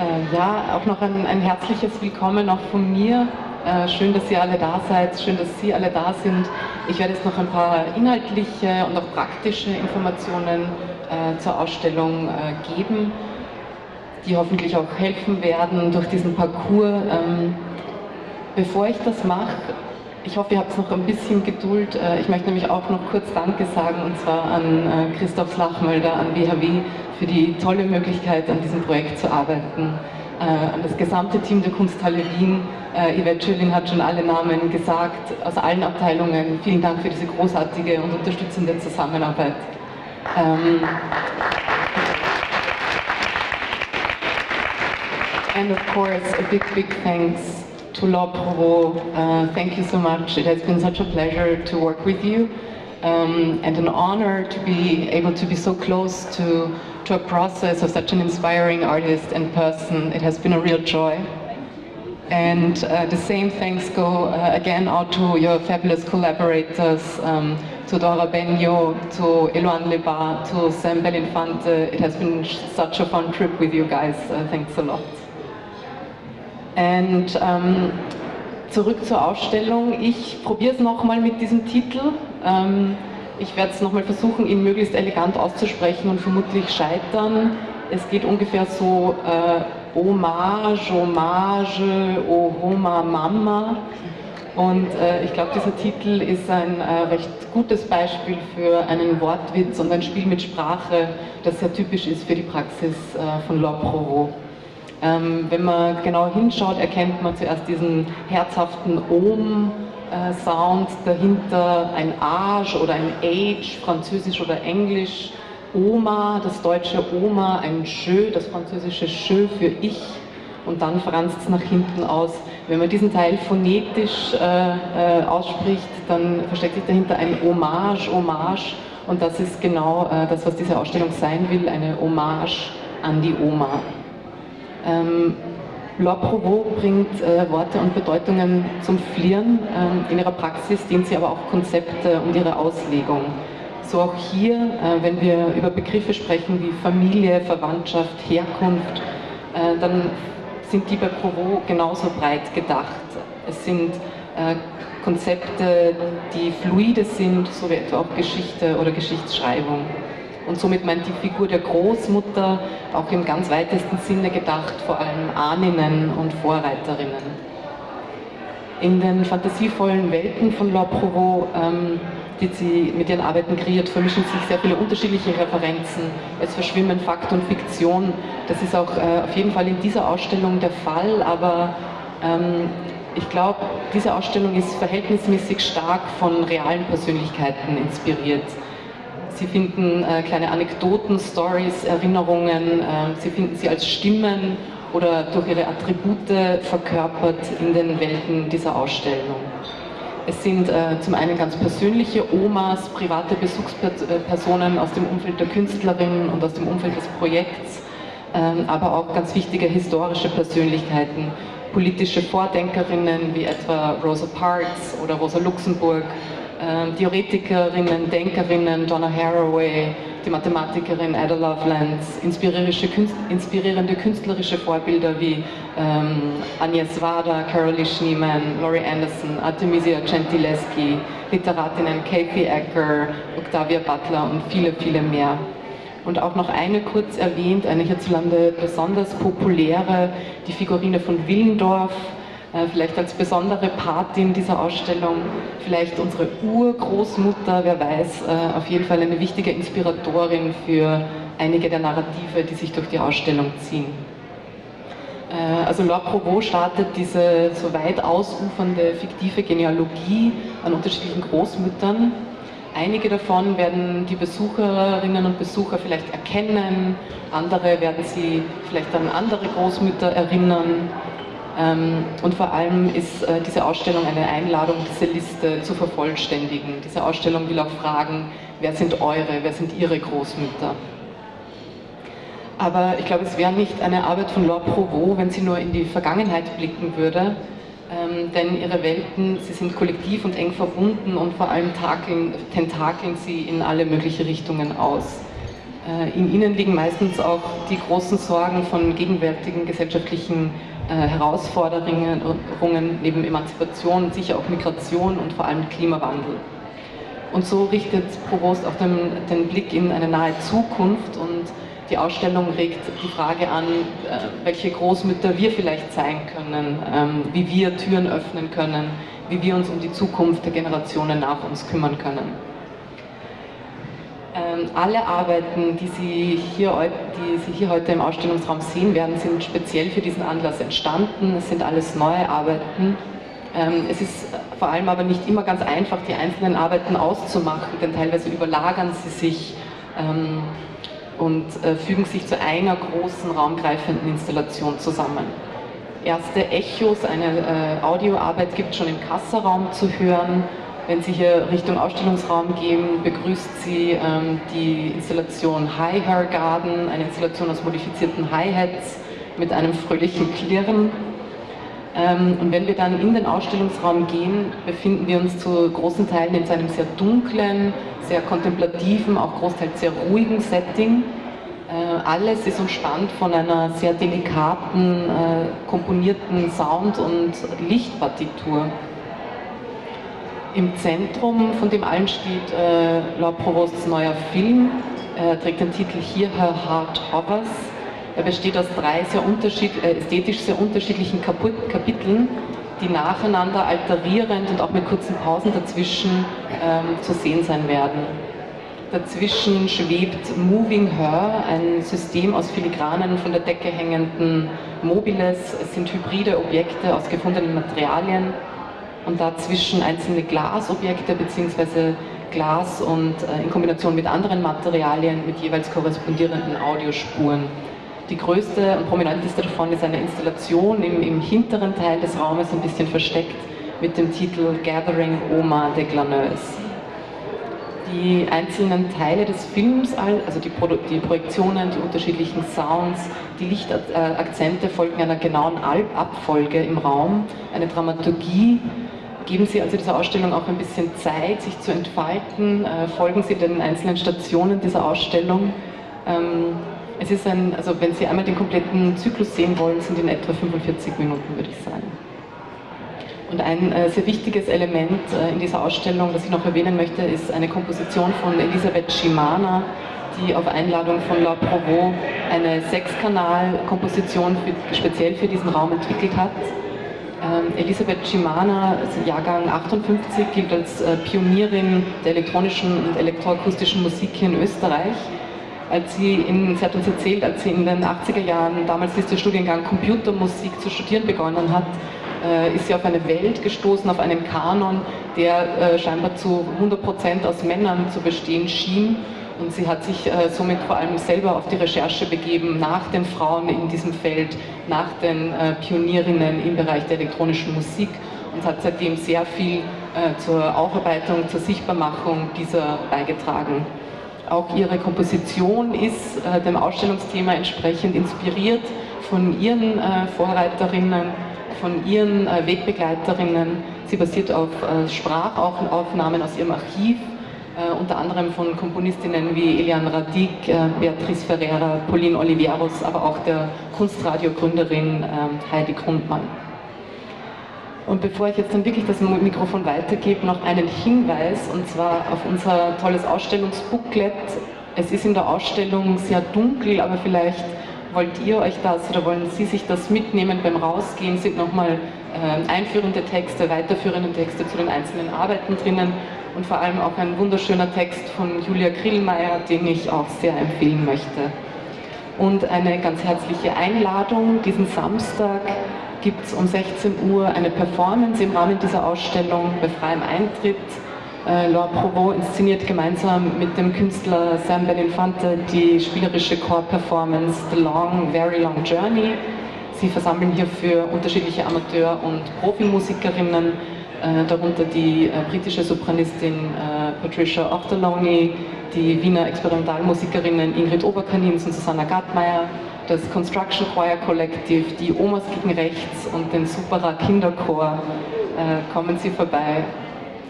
Äh, ja, auch noch ein, ein, herzliches Willkommen auch von mir. Äh, schön, dass ihr alle da seid, schön, dass Sie alle da sind. Ich werde jetzt noch ein paar inhaltliche und auch praktische Informationen äh, zur Ausstellung äh, geben, die hoffentlich auch helfen werden durch diesen Parcours. Ähm, bevor ich das mache, ich hoffe, ihr habt noch ein bisschen Geduld. Äh, ich möchte nämlich auch noch kurz Danke sagen, und zwar an äh, Christoph Slachmölder, an WHW, für die tolle Möglichkeit, an diesem Projekt zu arbeiten. Äh, an das gesamte Team der Kunsthalle Wien. Yvette Schilling hat schon alle Namen gesagt, aus allen Abteilungen. Vielen Dank für diese großartige und unterstützende Zusammenarbeit. Ähm, and of course, a big, big thanks to Law Provo. Uh, thank you so much. It has been such a pleasure to work with you um, and an honor to be able to be so close to, to a process of such an inspiring artist and person. It has been a real joy. And uh, the same thanks go uh, again out to your fabulous collaborators, um, to Dora Benio, to Eloane Leba, to Sam Belinfante. It has been such a fun trip with you guys. Uh, thanks a lot. Und ähm, zurück zur Ausstellung. Ich probiere es nochmal mit diesem Titel. Ähm, ich werde es nochmal versuchen, ihn möglichst elegant auszusprechen und vermutlich scheitern. Es geht ungefähr so äh, Hommage, Hommage, O Homa Mama. Und äh, ich glaube, dieser Titel ist ein äh, recht gutes Beispiel für einen Wortwitz und ein Spiel mit Sprache, das sehr typisch ist für die Praxis äh, von Provost. Ähm, wenn man genau hinschaut, erkennt man zuerst diesen herzhaften Ohm-Sound, dahinter ein Age oder ein Age, französisch oder englisch, Oma, das deutsche Oma, ein Jeu, das französische Jeu für ich und dann franzt es nach hinten aus. Wenn man diesen Teil phonetisch äh, äh, ausspricht, dann versteckt sich dahinter ein Hommage, Hommage und das ist genau äh, das, was diese Ausstellung sein will, eine Hommage an die Oma. Ähm, Laure Provost bringt äh, Worte und Bedeutungen zum Flirren. Ähm, in ihrer Praxis dient sie aber auch Konzepte und ihre Auslegung. So auch hier, äh, wenn wir über Begriffe sprechen wie Familie, Verwandtschaft, Herkunft, äh, dann sind die bei Provost genauso breit gedacht. Es sind äh, Konzepte, die fluide sind, so wie etwa auch Geschichte oder Geschichtsschreibung. Und somit meint die Figur der Großmutter auch im ganz weitesten Sinne gedacht, vor allem Ahninnen und Vorreiterinnen. In den fantasievollen Welten von La Provost, ähm, die sie mit ihren Arbeiten kreiert, vermischen sich sehr viele unterschiedliche Referenzen. Es verschwimmen Fakt und Fiktion. Das ist auch äh, auf jeden Fall in dieser Ausstellung der Fall, aber ähm, ich glaube, diese Ausstellung ist verhältnismäßig stark von realen Persönlichkeiten inspiriert. Sie finden äh, kleine Anekdoten, Stories, Erinnerungen, äh, Sie finden sie als Stimmen oder durch ihre Attribute verkörpert in den Welten dieser Ausstellung. Es sind äh, zum einen ganz persönliche Omas, private Besuchspersonen aus dem Umfeld der Künstlerin und aus dem Umfeld des Projekts, ähm, aber auch ganz wichtige historische Persönlichkeiten, politische Vordenkerinnen wie etwa Rosa Parks oder Rosa Luxemburg, ähm, Theoretikerinnen, Denkerinnen, Donna Haraway, die Mathematikerin Ada Lovelace, inspirierende künstlerische Vorbilder wie ähm, Agnes Wada, Carolee Schneemann, Laurie Anderson, Artemisia Gentileschi, Literatinnen Kathy Ecker, Octavia Butler und viele, viele mehr. Und auch noch eine kurz erwähnt, eine hierzulande besonders populäre, die Figurine von Willendorf, vielleicht als besondere Patin dieser Ausstellung, vielleicht unsere Urgroßmutter, wer weiß, äh, auf jeden Fall eine wichtige Inspiratorin für einige der Narrative, die sich durch die Ausstellung ziehen. Äh, also Laure Provost startet diese so weit ausufernde fiktive Genealogie an unterschiedlichen Großmüttern. Einige davon werden die Besucherinnen und Besucher vielleicht erkennen, andere werden sie vielleicht an andere Großmütter erinnern. Ähm, und vor allem ist äh, diese Ausstellung eine Einladung, diese Liste zu vervollständigen. Diese Ausstellung will auch fragen, wer sind eure, wer sind ihre Großmütter. Aber ich glaube, es wäre nicht eine Arbeit von Laure Provost, wenn sie nur in die Vergangenheit blicken würde, ähm, denn ihre Welten, sie sind kollektiv und eng verbunden und vor allem takeln, tentakeln sie in alle möglichen Richtungen aus. Äh, in ihnen liegen meistens auch die großen Sorgen von gegenwärtigen gesellschaftlichen Herausforderungen neben Emanzipation, sicher auch Migration und vor allem Klimawandel. Und so richtet Provost auch den, den Blick in eine nahe Zukunft und die Ausstellung regt die Frage an, äh, welche Großmütter wir vielleicht sein können, ähm, wie wir Türen öffnen können, wie wir uns um die Zukunft der Generationen nach uns kümmern können. Ähm, alle Arbeiten, die Sie, hier, die Sie hier heute im Ausstellungsraum sehen werden, sind speziell für diesen Anlass entstanden. Es sind alles neue Arbeiten. Ähm, es ist vor allem aber nicht immer ganz einfach, die einzelnen Arbeiten auszumachen, denn teilweise überlagern sie sich und äh, fügen sich zu einer großen raumgreifenden Installation zusammen. Erste Echos, eine äh, Audioarbeit gibt es schon im Kasseraum zu hören. Wenn Sie hier Richtung Ausstellungsraum gehen, begrüßt Sie ähm, die Installation High Hair Garden, eine Installation aus modifizierten Hi-Hats mit einem fröhlichen Klirren. Ähm, und wenn wir dann in den Ausstellungsraum gehen, befinden wir uns zu großen Teilen in seinem sehr dunklen, sehr kontemplativen, auch großteils sehr ruhigen Setting. Äh, alles ist umspannt von einer sehr delikaten, äh, komponierten Sound- und Lichtpartitur. Im Zentrum von dem allen steht äh, Laura Provosts neuer Film. Er trägt den Titel Here Her Heart Hovers. Er besteht aus drei sehr äh, ästhetisch sehr unterschiedlichen Kapiteln, die nacheinander alterierend und auch mit kurzen Pausen dazwischen ähm, zu sehen sein werden. Dazwischen schwebt Moving Her, ein System aus filigranen, von der Decke hängenden Mobiles. Es sind hybride Objekte aus gefundenen Materialien und dazwischen einzelne Glasobjekte bzw. Glas und äh, in Kombination mit anderen Materialien mit jeweils korrespondierenden Audiospuren. Die größte und prominenteste davon ist eine Installation im, im hinteren Teil des Raumes, ein bisschen versteckt, mit dem Titel Gathering Oma de Glaneuse. Die einzelnen Teile des Films, also die, Pro die Projektionen, die unterschiedlichen Sounds, die Lichtakzente folgen einer genauen Abfolge im Raum, eine Dramaturgie, geben Sie also dieser Ausstellung auch ein bisschen Zeit, sich zu entfalten, äh, folgen Sie den einzelnen Stationen dieser Ausstellung. Ähm, es ist ein, also wenn Sie einmal den kompletten Zyklus sehen wollen, sind in etwa 45 Minuten, würde ich sagen. Und ein äh, sehr wichtiges Element äh, in dieser Ausstellung, das ich noch erwähnen möchte, ist eine Komposition von Elisabeth Schimana, die auf Einladung von La Provost eine Sechskanal-Komposition speziell für diesen Raum entwickelt hat. Ähm, Elisabeth Schimana, Jahrgang 58, gilt als äh, Pionierin der elektronischen und elektroakustischen Musik hier in Österreich als sie, in, sie hat uns erzählt, als sie in den 80er Jahren, damals ist der Studiengang Computermusik zu studieren begonnen hat, äh, ist sie auf eine Welt gestoßen, auf einen Kanon, der äh, scheinbar zu 100% aus Männern zu bestehen schien. Und sie hat sich äh, somit vor allem selber auf die Recherche begeben nach den Frauen in diesem Feld, nach den äh, Pionierinnen im Bereich der elektronischen Musik und hat seitdem sehr viel äh, zur Aufarbeitung, zur Sichtbarmachung dieser beigetragen. Auch ihre Komposition ist äh, dem Ausstellungsthema entsprechend inspiriert von ihren äh, Vorreiterinnen, von ihren äh, Wegbegleiterinnen. Sie basiert auf Sprachaufnahmen aus ihrem Archiv, äh, unter anderem von Komponistinnen wie Eliane Radig, äh, Beatrice Ferreira, Pauline Olivieros, aber auch der Kunstradio-Gründerin ähm, Heidi Grundmann. Und bevor ich jetzt dann wirklich das Mikrofon weitergebe, noch einen Hinweis, und zwar auf unser tolles Ausstellungsbooklet. Es ist in der Ausstellung sehr dunkel, aber vielleicht wollt ihr euch das oder wollen Sie sich das mitnehmen beim Rausgehen, sind nochmal äh, einführende Texte, weiterführende Texte zu den einzelnen Arbeiten drinnen und vor allem auch ein wunderschöner Text von Julia Grillmeier, den ich auch sehr empfehlen möchte. Und eine ganz herzliche Einladung diesen Samstag gibt es um 16 Uhr eine Performance im Rahmen dieser Ausstellung bei freiem Eintritt. Äh, Laure Provost inszeniert gemeinsam mit dem Künstler Sam Beninfante die spielerische Core-Performance The Long, Very Long Journey. Sie versammeln hierfür unterschiedliche Amateur- und Profimusikerinnen, darunter die äh, britische Sopranistin äh, Patricia Ochterlony, die Wiener Experimentalmusikerinnen Ingrid Oberkanins und Susanna Gartmeier, das Construction Choir Collective, die Omas gegen Rechts und den Supera Kinderchor äh, kommen Sie vorbei.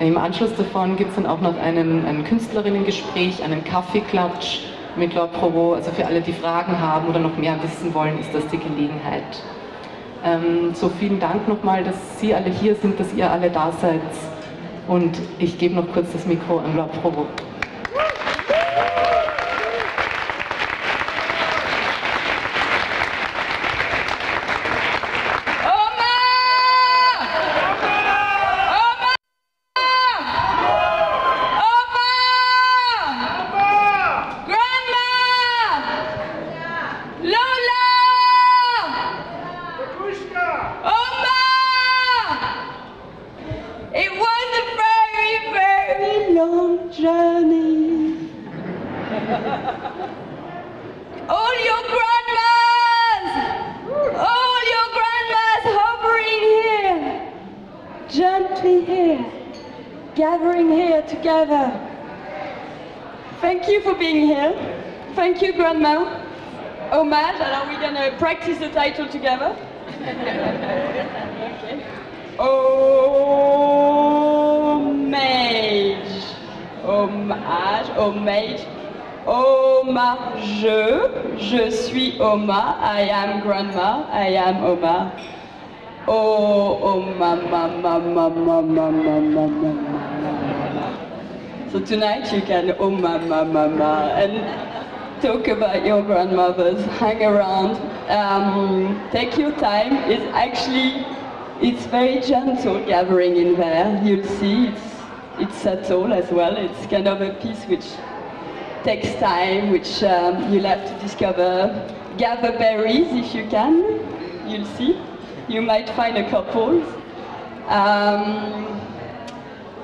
Im Anschluss davon gibt es dann auch noch einen, ein Künstlerinnengespräch, einen Kaffeeklatsch Mit Claude Provo, also für alle, die Fragen haben oder noch mehr wissen wollen, ist das die Gelegenheit. Ähm, so vielen Dank nochmal, dass Sie alle hier sind, dass ihr alle da seid. Und ich gebe noch kurz das Mikro an Claude Provo. Practice the title together? okay. Hommage. Hommage, hommage. Hommage. Je suis Oma. I am grandma. I am Oma. Oh, Oma, mama, mama, mama, mama, mama. So tonight you can Oma, mama, mama, and talk about your grandmothers, hang around, um, take your time. It's actually, it's very gentle gathering in there. You'll see it's, it's subtle as well. It's kind of a piece which takes time, which um, you'll have to discover. Gather berries if you can, you'll see. You might find a couple. Um,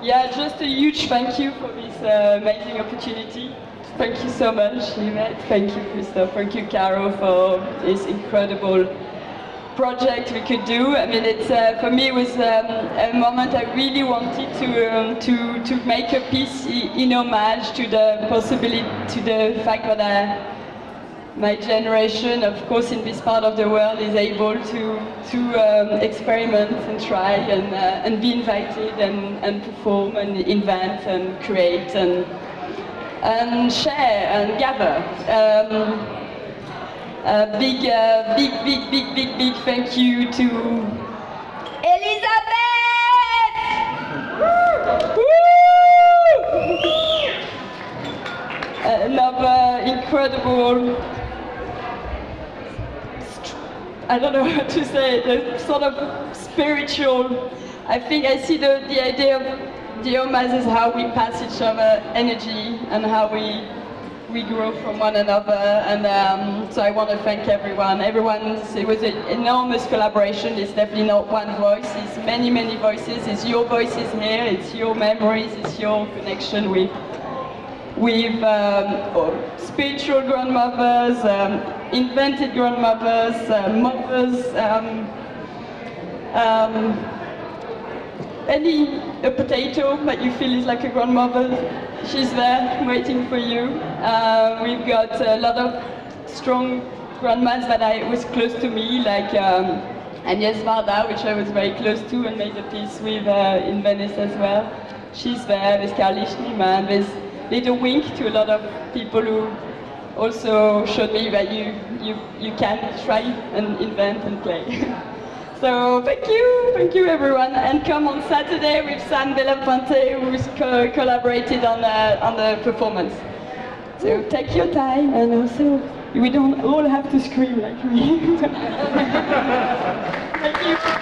yeah, just a huge thank you for this uh, amazing opportunity. Thank you so much, Yvette. Thank you, Christophe. Thank you, Caro, for this incredible project we could do. I mean, it's uh, for me it was um, a moment I really wanted to um, to to make a piece in homage to the possibility, to the fact that I, my generation, of course, in this part of the world, is able to to um, experiment and try and uh, and be invited and and perform and invent and create and and share and gather. Um, a big, uh, big, big, big, big, big thank you to Elizabeth! Another incredible, I don't know how to say, the sort of spiritual, I think I see the, the idea of Diomas is how we pass each other energy and how we we grow from one another. And um, so I want to thank everyone. Everyone's, it was an enormous collaboration, it's definitely not one voice, it's many, many voices, it's your voices here, it's your memories, it's your connection with, with um, spiritual grandmothers, um, invented grandmothers, uh, mothers, um, um, any a potato that you feel is like a grandmother, she's there waiting for you. Uh, we've got a lot of strong grandmas that I was close to me, like um, Agnes Varda, which I was very close to and made a piece with uh, in Venice as well. She's there, there's Carly Schneemann, there's little wink to a lot of people who also showed me that you, you, you can try and invent and play. So thank you, thank you everyone, and come on Saturday with Sam Belafonte, who's co collaborated on the, on the performance. So take your time, and also we don't all have to scream like me. thank you.